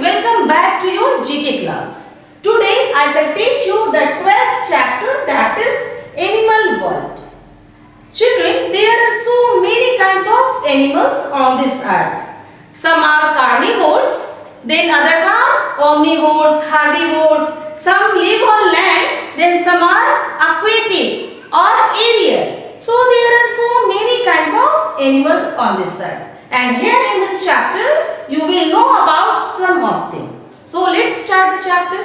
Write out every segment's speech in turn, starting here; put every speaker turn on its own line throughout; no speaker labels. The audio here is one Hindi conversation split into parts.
welcome back to your GK class. Today I shall teach you the 12th chapter that is Animal World. Children, there are so many kinds of animals on this earth. Some are carnivores, then others are omnivores, herbivores, some live on land, then some are aquatic or aerial. So there are so many kinds of animals on this earth. And here in this chapter, you will know about some of them. So let's start the chapter.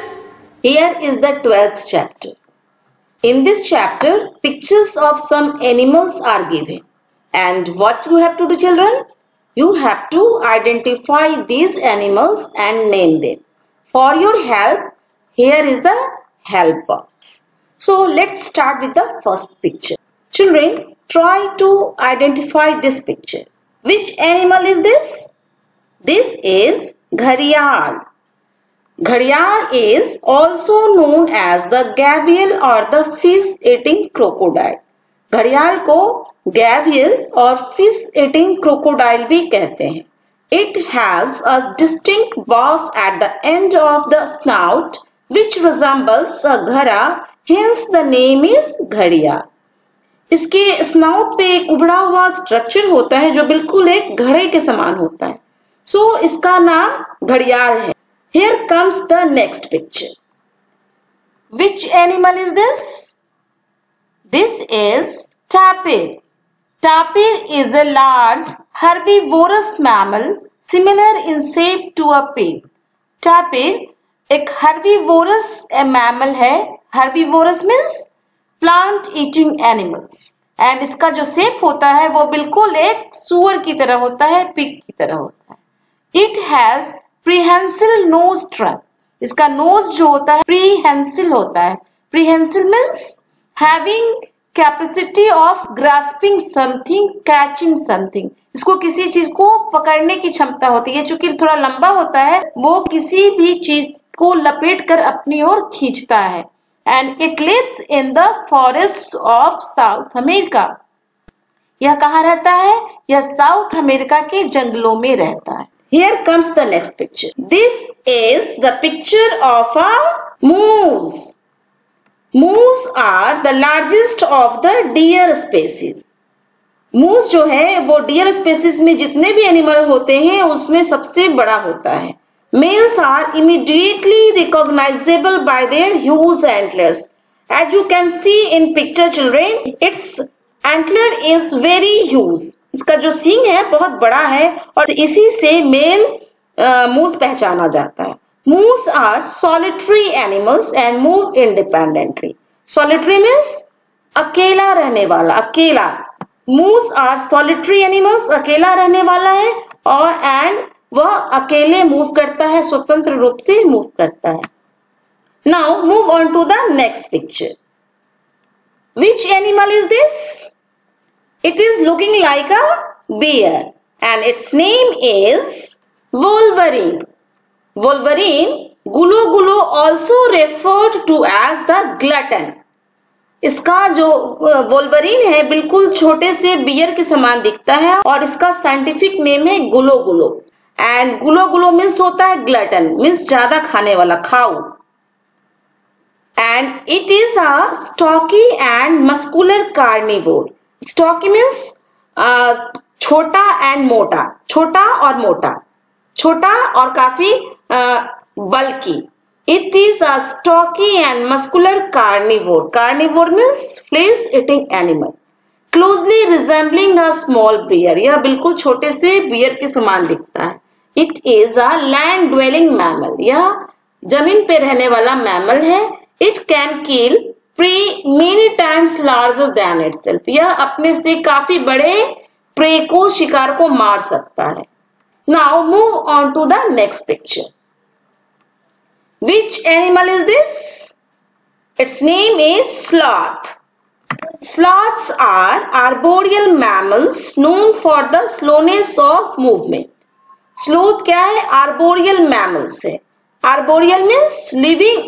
Here is the 12th chapter. In this chapter, pictures of some animals are given. And what you have to do children? You have to identify these animals and name them. For your help, here is the help box. So let's start with the first picture. Children, try to identify this picture. Which animal is this? This is Gharial. Gharial is also known as the gavial or the fish-eating crocodile. घड़ियाल को गैवियल और फ़िश eating crocodile भी कहते हैं It has a distinct boss at the end of the snout which resembles a ghara, hence the name is घड़ियाल इसके स्नाउट पे एक उभड़ा हुआ स्ट्रक्चर होता है जो बिल्कुल एक घड़े के समान होता है। सो so, इसका नाम घड़ियाल है। Here comes the next picture which animal is this this is tapir tapir is a large herbivorous mammal similar in shape to a pen tapir एक हर्बी वोरस मैमल है। Herbivorous means plant eating animals and इसका जो सेप होता है, वो बिल्कुल एक सुअर की तरह होता है पिग की तरह होता है। It has prehensile nose trunk इसका नोज़ जो होता है प्रीहेंसिल होता है। Prehensile means having capacity of grasping something catching something इसको किसी चीज़ को पकड़ने की क्षमता होती है। चूँकि थोड़ा लंबा होता है, वो किसी भी चीज़ को लपेट कर अपनी ओर खींचता है। And it lives in the forest of South America यह कहा रहता है? यह साउथ अमेरिका के जंगलों में रहता है। Here comes the next picture this is the picture of a moose moose are the largest of the deer species moose जो है, वो डियर स्पेसिस में जितने भी एनिमल होते हैं, उसमें सबसे बड़ा होता है। Males are immediately recognizable by their huge antlers. As you can see in picture children, its antler is very huge. इसका जो सींग है बहुत बड़ा है और इसी से मेल मूस पहचाना जाता है moose are solitary animals and move independently solitary means अकेला रहने वाला अकेला मूस आर सॉलिटरी एनिमल्स अकेला रहने वाला है और एंड वह अकेले मूव करता है, स्वतंत्र रूप से मूव करता है। Now move on to the next picture which animal is this it is looking like a bear and its name is wolverine wolverine gulo gulo also referred to as the glutton इसका जो वोल्वरीन है, बिल्कुल छोटे से बियर के समान दिखता है और इसका साइंटिफिक नेम है गुलो गुलो। एंड गुलो गुलो मीन्स होता है ग्लटन मीन्स ज़्यादा खाने वाला खाऊ and it is a stocky and muscular carnivore stocky means छोटा एंड मोटा छोटा और मोटा छोटा और काफ़ी बल्कि it is a stocky and muscular carnivore carnivore means flesh eating animal closely resembling a small bear यह बिल्कुल छोटे से बियर के समान दिखता है it is a land dwelling mammal यह ज़मीन पे रहने वाला मैमल है। It can kill prey many times larger than itself यह अपने से काफ़ी बड़े प्रे को, शिकार को मार सकता है। Now move on to the next picture which animal is this its name is sloth Sloths are arboreal mammals known for the slowness of movement. Sloth क्या है? आर्बोरियल मैमल्स है। Arboreal means living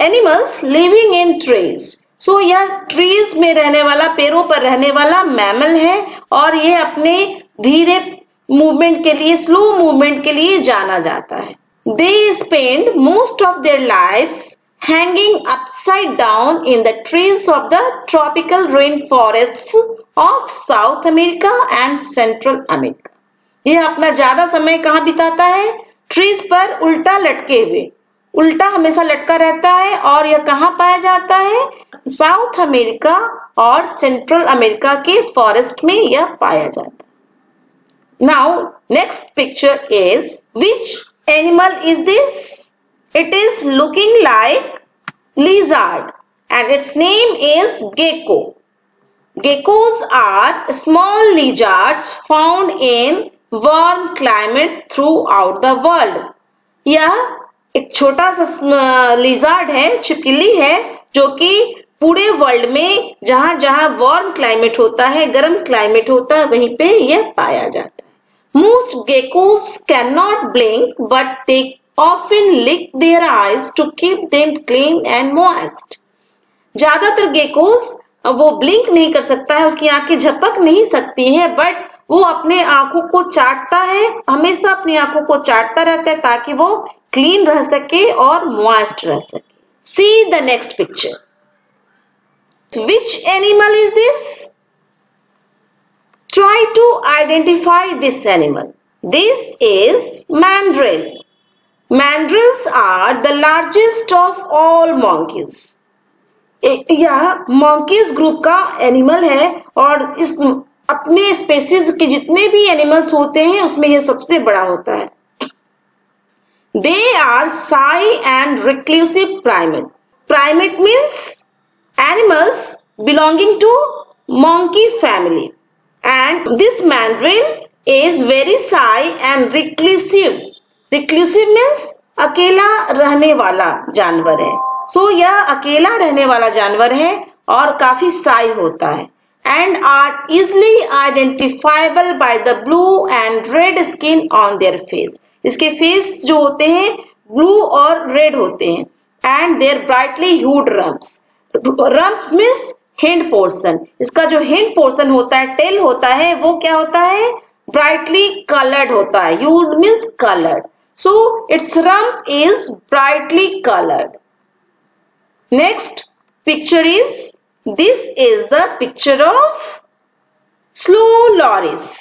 animals living in trees so यह ट्रीज में रहने वाला, पेड़ों पर रहने वाला मैमल है और यह अपने धीरे मूवमेंट के लिए स्लो मूवमेंट के लिए जाना जाता है। They spend most of their life hanging upside down in the trees of the tropical rain forest of South America and Central America ये अपना ज़्यादा समय कहाँ बिताता है? ट्रीज पर उल्टा लटके हुए। उल्टा हमेशा लटका रहता है और यह कहाँ पाया जाता है? साउथ अमेरिका और सेंट्रल अमेरिका के फॉरेस्ट में यह पाया जाता है। Now next picture is which animal is this it is looking like lizard and its name is gecko. Geckos are small lizards found in warm climate throughout the world यह एक छोटा सा लिजार्ड है, छिपकली है, जो कि पूरे वर्ल्ड में जहाँ जहाँ वार्म क्लाइमेट होता है, गर्म क्लाइमेट होता है, वहीं पे यह पाया जाता है। Most geckos can not blink but they often lick their eyes to keep them clean and most ज़्यादातर गेकोस वो ब्लिंक नहीं कर सकता है, उसकी आँखें झपक नहीं सकती है बट वो अपने आँखों को चाटता है, हमेशा अपनी आँखों को चाटता रहता है ताकि वो क्लीन रह सके और मॉइस्ट रह सके see the next picture which animal is this Try to identify this animal. This is mandrill. Mandrills are the largest of all monkeys. यह monkeys ग्रुप का एनिमल है और इस अपने स्पेसीज के जितने भी एनिमल्स होते हैं उसमें यह सबसे बड़ा होता है। They are shy and reclusive primate primate means animals belonging to monkey family. And this mandrill is very shy and reclusive. Reclusive means अकेला रहने वाला जानवर है। सो so, यह अकेला रहने वाला जानवर है और काफ़ी साई होता है। And are easily identifiable by the blue and red skin on their face इसके फेस जो होते हैं ब्लू और रेड होते हैं and their brightly hued rumps rumps means hind portion इसका जो हिंड पोर्सन होता है टेल होता है, वो क्या होता है? ब्राइटली कलर्ड होता है. You means coloured so its rump is brightly coloured next picture is this is the picture of slow loris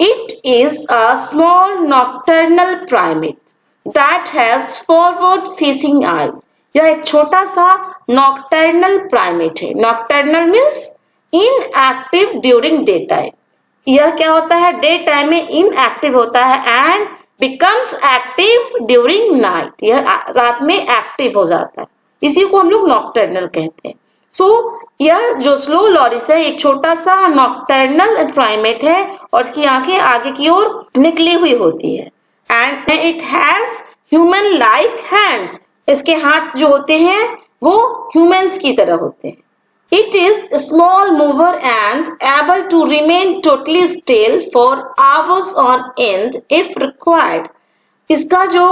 It is a small nocturnal primate that has forward facing eyes. यह एक छोटा सा नॉक्टर्नल प्राइमेट है। Nocturnal means inactive during day time यह क्या होता है? डे टाइम में इनएक्टिव होता है and becomes active during night यह रात में एक्टिव हो जाता है। इसी को हम लोग नॉक्टर्नल कहते हैं। सो so, यह जो स्लो लॉरिस है एक छोटा सा नॉक्टर्नल प्राइमेट है और इसकी आँखें आगे की ओर निकली हुई होती है। And it has human like hands इसके हाथ जो होते हैं वो ह्यूमंस की तरह होते हैं। It is small mover and able to remain totally still for hours on end if required इसका जो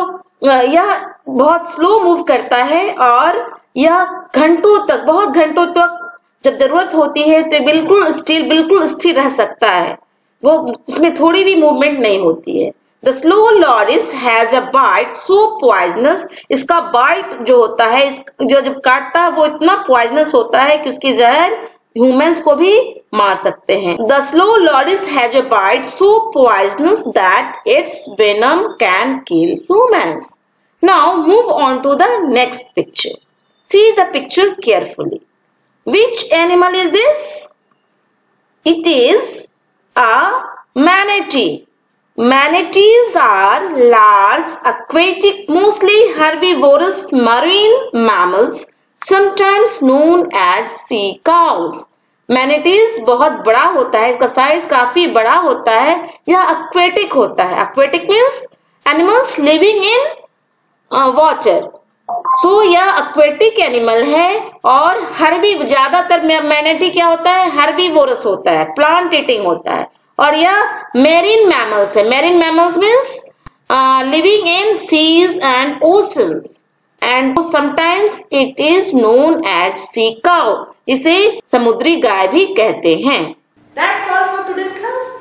यह बहुत स्लो मूव करता है और यह घंटों तक, बहुत घंटों तक जब ज़रूरत होती है तो बिल्कुल स्टिल बिल्कुल स्थिर रह सकता है। वो इसमें थोड़ी भी मूवमेंट नहीं होती है। The slow loris has a bite so poisonous इसका बाइट जो होता है जो जब काटता है वो इतना पॉइजनस होता है कि उसकी जहर ह्यूमंस को भी मार सकते हैं। The slow loris has a bite so poisonous that its venom can kill humans now move on to the next picture see the picture carefully which animal is this it is a manatee Manatees are large, aquatic, mostly herbivorous marine mammals, sometimes known as sea cows. Manatees बहुत बड़ा होता है, इसका साइज़ काफ़ी बड़ा होता है, यह अक्वेटिक होता है। Aquatic means animals living in water so यह अक्वेटिक एनिमल है और हर्बी ज़्यादातर मैनेटी क्या होता है? हर्बीवोरस होता है प्लांट ईटिंग होता है। और यह मेरीन मैमल्स है। Marine mammals means living in seas and oceans and sometimes it is known as sea cow इसे समुद्री गाय भी कहते हैं
That's all for today's class.